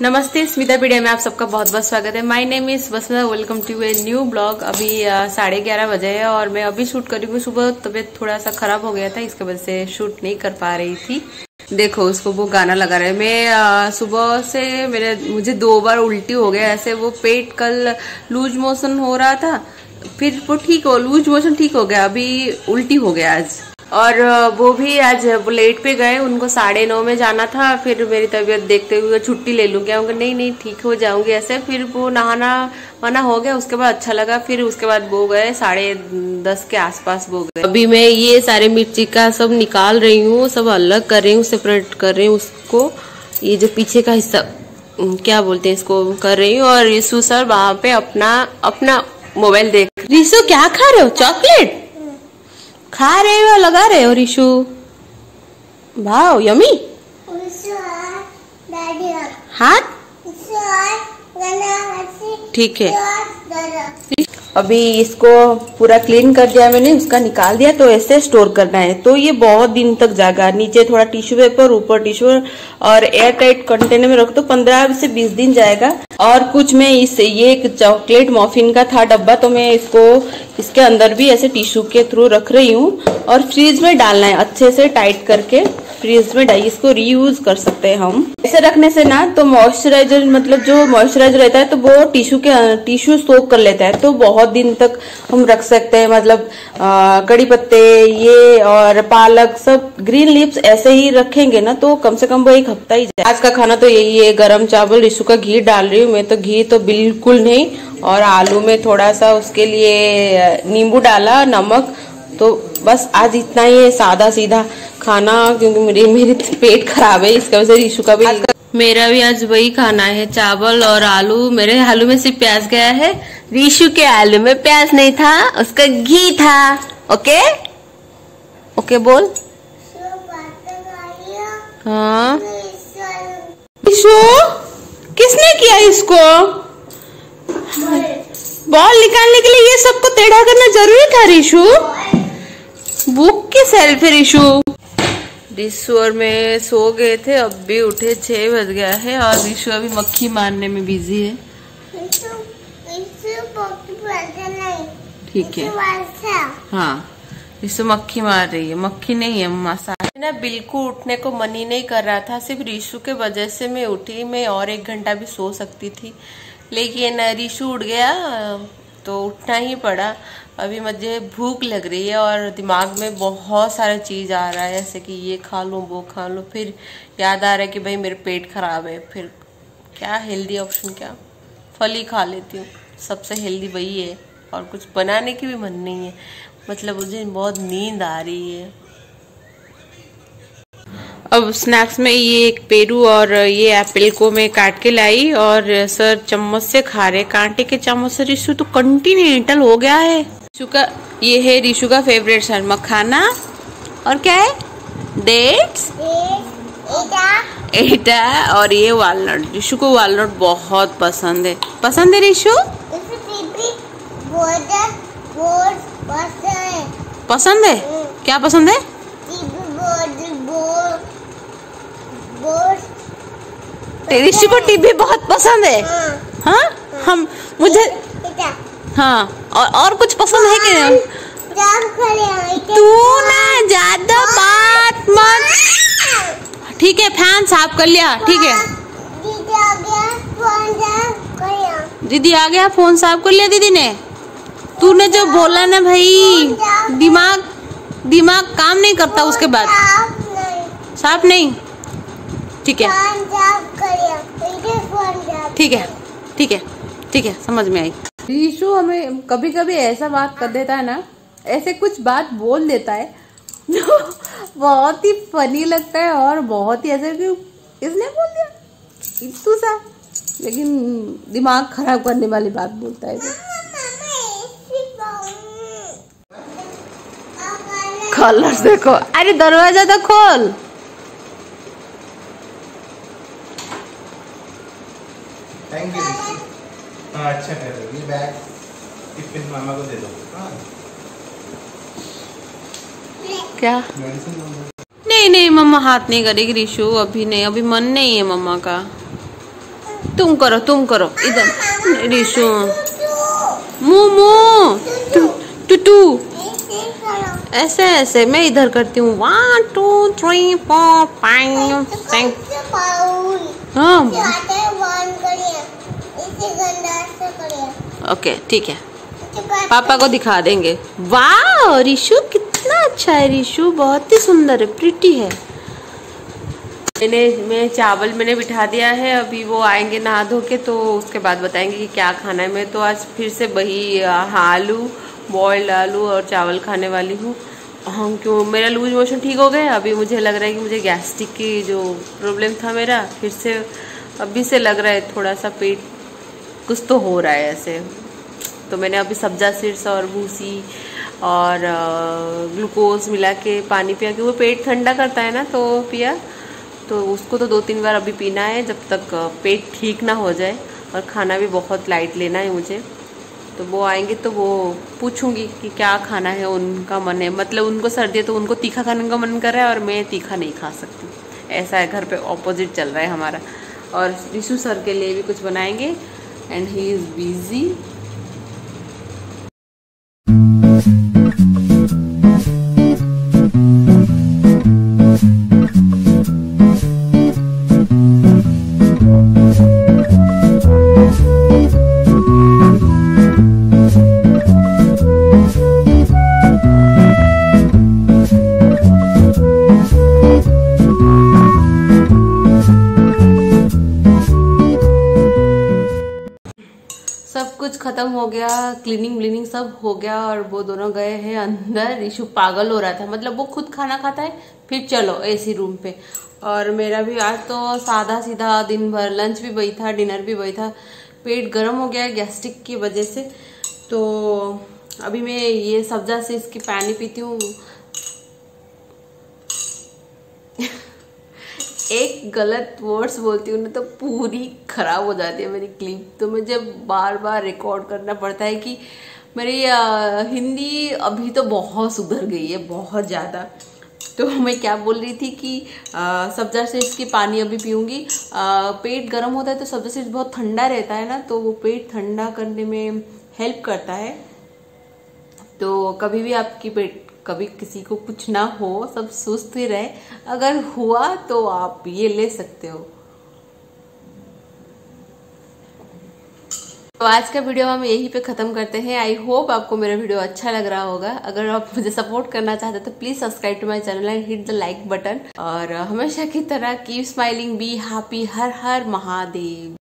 नमस्ते, स्मिता पीडिया में आप सबका बहुत बहुत स्वागत है। My name is Basma welcome to a new blog अभी साढ़े ग्यारह बजे है और मैं अभी शूट कर रही हूँ। सुबह तबीयत थोड़ा सा खराब हो गया था, इसके वजह से शूट नहीं कर पा रही थी। देखो, उसको वो गाना लगा रहे मैं सुबह से मेरे, मुझे दो बार उल्टी हो गया। ऐसे वो पेट कल लूज मोशन हो रहा था, फिर वो ठीक हो, लूज मोशन ठीक हो गया। अभी उल्टी हो गया आज। और वो भी आज लेट पे गए, उनको साढ़े नौ में जाना था, फिर मेरी तबीयत देखते हुए छुट्टी ले लूँ क्या? नहीं नहीं, ठीक हो जाऊँगी ऐसे। फिर वो नहाना वाना हो गया, उसके बाद अच्छा लगा, फिर उसके बाद वो गए, साढ़े दस के आसपास वो गए। अभी मैं ये सारे मिर्ची का सब निकाल रही हूँ, सब अलग कर रही हूँ सेपरेट कर रही हूँ उसको। ये जो पीछे का हिस्सा क्या बोलते हैं इसको, कर रही हूँ, और रिसू सर वहाँ पे अपना अपना मोबाइल देख रिसु क्या खा रहे हो? चॉकलेट? खा रहे हो लगा रहे हो रिशु? भाव यमी हाथ? ठीक है। अभी इसको पूरा क्लीन कर दिया मैंने, उसका निकाल दिया तो ऐसे स्टोर करना है। तो ये बहुत दिन तक जाएगा नीचे थोड़ा टिश्यू पेपर ऊपर टिश्यू और एयर टाइट कंटेनर में रख दो, पंद्रह से बीस दिन जाएगा। और कुछ मैं इस, ये एक चॉकलेट मॉफिन का था डब्बा तो मैं इसको, इसके अंदर भी ऐसे टिश्यू के थ्रू रख रही हूँ। और फ्रीज में डालना है, अच्छे से टाइट करके। फ्रीज में डाई, इसको रीयूज कर सकते हैं हम। ऐसे रखने से ना तो मॉइस्चराइजर मतलब जो मॉइस्चराइजर रहता है तो वो टिश्यू के टिश्यू सोक कर लेता है। तो बहुत दिन तक हम रख सकते हैं मतलब कड़ी पत्ते, ये और पालक, सब ग्रीन लिप्स ऐसे ही रखेंगे ना तो कम से कम वो एक हफ़्ता ही जाए। आज का खाना तो यही है, गर्म चावल टिश्यू का घी डाल रही हूँ मैं तो घी तो बिल्कुल नहीं, और आलू में थोड़ा सा उसके लिए नींबू डाला, नमक तो बस आज इतना ही है सादा सीधा खाना क्योंकि मेरे मेरी पेट खराब है इसका वजह से रीशु का भी मेरा भी आज वही खाना है चावल और आलू। मेरे आलू में सिर्फ़ प्याज गया है रीशु के आलू में प्याज नहीं था उसका घी था। ओके? ओके बोल। हाँ। रीशु किसने किया इसको? बॉल। निकालने के लिए ये सबको टेढ़ा करना ज़रूरी था रीशु? बुक की सेल्फ रीशु रिशु और मैं सो गए थे अब भी उठे छह बज गया है और रिशु अभी मक्खी मारने में बिज़ी है। ठीक है। हाँ। रिशु मक्खी मार रही है। मक्खी नहीं है मसा ना बिल्कुल उठने को मन ही नहीं कर रहा था सिर्फ़ रिशु के वजह से मैं उठी मैं और एक घंटा भी सो सकती थी। लेकिन रिशु उठ गया तो उठना ही पड़ा। अभी मुझे भूख लग रही है और दिमाग में बहुत सारा चीज़ आ रहा है, जैसे कि ये खा लूँ, वो खा लूँ। फिर याद आ रहा है कि भाई मेरे पेट खराब है। फिर क्या हेल्दी ऑप्शन क्या? फल ही खा लेती हूँ। सबसे हेल्दी वही है। और कुछ बनाने की भी मन नहीं है। मतलब मुझे बहुत नींद आ रही है। अब स्नैक्स में ये एक पेरू और ये एप्पल को मैं काट के लाई और सर चम्मच से खा रहे कांटे के चम्मच से रिशु तो कंटिनेंटल हो गया है। रिशु का ये है रिशु का फेवरेट सर मखाना और क्या है? डेट्स एटा और ये वालनट रिशु को वालनट बहुत पसंद है। पसंद है रिशु? पसंद है? क्या पसंद है? रिशु को टीवी बहुत पसंद है। हाँ। हम मुझे हाँ और और कुछ पसंद है कि तू ना ज़्यादा बात मत। ठीक है फ़ैन साफ़ कर लिया ठीक है। दीदी आ गया फ़ोन साफ़ कर लिया दीदी ने। तूने जो बोला ना भाई दिमाग दिमाग काम नहीं करता उसके बाद। साफ़ नहीं। ठीक है। ठीक है ठीक है ठीक है समझ में आई। रीशु हमें कभी कभी ऐसा बात कर देता है ना, ऐसे कुछ बात बोल देता है, जो बहुत ही फनी लगता है और बहुत ही ऐसे कि इसने बोल दिया इतू सा। लेकिन दिमाग खराब करने वाली बात बोलता है कलर्स देखो। अरे, दरवाज़ा तो खोल। थैंक यू हाँ अच्छा कर रहे हो। ये बैग टिफ़िन मामा को दे दो। हाँ। क्या? नहीं नहीं मम्मा हाथ नहीं करेगी रिशु। अभी नहीं अभी मन नहीं है मम्मा का। तुम करो तुम करो। इधर। रिशु। मोमो टू टू ऐसे ऐसे। मैं इधर करती हूँ। One two three four five six हाँ। ओके ठीक है। पापा को दिखा देंगे। वाह रिशु कितना अच्छा है, रिशु। बहुत ही सुंदर है प्रिटी है। मैंने, मैं चावल मैंने बिठा दिया है, अभी वो आएँगे नहा धो के तो उसके बाद बताएँगे कि क्या खाना है। मैं तो आज फिर से वही आलू बॉयल्ड आलू और चावल खाने वाली हूँ। हाँ क्यों, मेरा लूज मोशन ठीक हो गया अभी मुझे लग रहा है कि मुझे गैस्ट्रिक की जो प्रॉब्लम था मेरा, फिर से, अभी से लग रहा है थोड़ा सा पेट कुछ तो हो रहा है ऐसे। तो मैंने अभी सब्जा सिर्स और भूसी और ग्लूकोज मिला के पानी पिया कि वो पेट ठंडा करता है ना तो पिया। तो उसको तो दो तीन बार अभी पीना है, जब तक पेट ठीक ना हो जाए। और खाना भी बहुत लाइट लेना है मुझे। तो वो आएँगे तो वो पूछूँगी कि क्या खाना है, उनका मन है। मतलब उनको सर्दी है तो उनको तीखा खाने का मन कर रहा है और मैं तीखा नहीं खा सकती। ऐसा है, घर पे ऑपोजिट चल रहा है हमारा। और रिशु सर के लिए भी कुछ बनाएँगे। एंड ही इज़ बिज़ी कुछ खत्म हो गया क्लीनिंग व्लिनिंग सब हो गया और वो दोनों गए हैं अंदर। इशू पागल हो रहा था। मतलब वो खुद खाना खाता है, फिर चलो एसी रूम पे। और मेरा भी आज तो सादा सीधा दिन भर लंच भी वही था डिनर भी वही था। पेट गर्म हो गया गैस्ट्रिक की वजह से। तो अभी मैं ये सब्जा से इसकी पानी पीती हूँ। एक गलत वर्ड्स बोलती हूँ, ना तो पूरी ख़राब हो जाती है मेरी क्लिप तो मुझे बार बार रिकॉर्ड करना पड़ता है कि मेरी हिंदी अभी तो बहुत सुधर गई है, बहुत ज़्यादा। तो मैं क्या बोल रही थी कि सब्जा सीड्स की पानी अभी पीऊँगी। पेट गर्म होता है तो सब्जा सीड्स बहुत ठंडा रहता है ना तो वो पेट ठंडा करने में हेल्प करता है। तो कभी भी आपकी पेट कभी किसी को कुछ ना हो, सब सुस्त ही रहे। अगर हुआ तो आप ये ले सकते हो। तो आज का वीडियो हम यहीं पे ख़त्म करते हैं। आई होप आपको मेरा वीडियो अच्छा लग रहा होगा। अगर आप मुझे सपोर्ट करना चाहते तो please subscribe to my channel and hit the like button और हमेशा की तरह कीप स्माइलिंग बी हैप्पी हर हर महादेव।